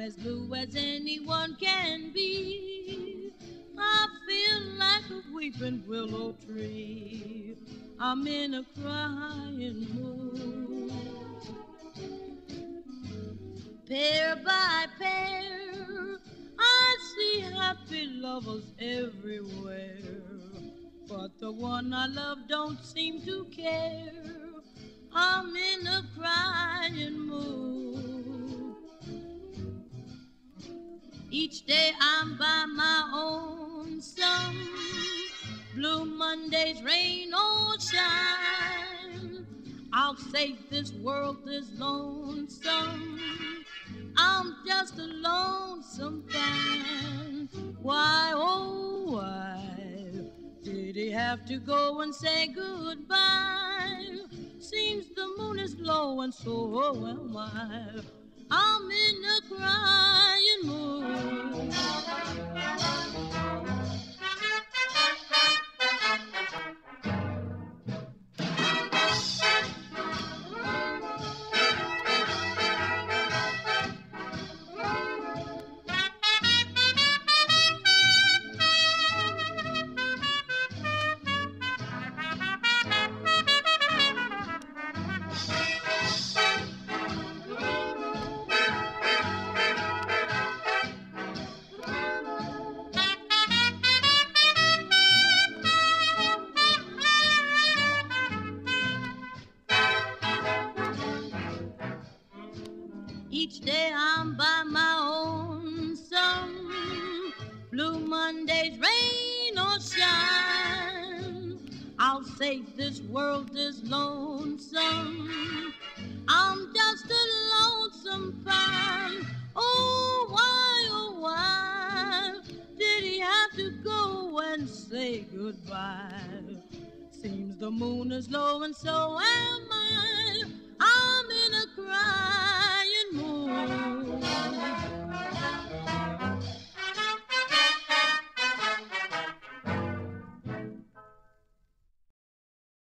as blue as anyone can be. I feel like a weeping willow tree. I'm in a crying mood. Pair by pair, I see happy lovers everywhere. But the one I love don't seem to care. I'm Each day I'm by my own sun. Blue Mondays, rain or shine. I'll say this world is lonesome. I'm just a lonesome fan. Why, oh, why did he have to go and say goodbye? Seems the moon is low and so am I. I'm in a crying Each day I'm by my own sun. Blue Mondays, rain or shine. I'll say this world is lonesome. I'm just a lonesome pine. Oh, why, oh, why did he have to go and say goodbye? Seems the moon is low and so am I.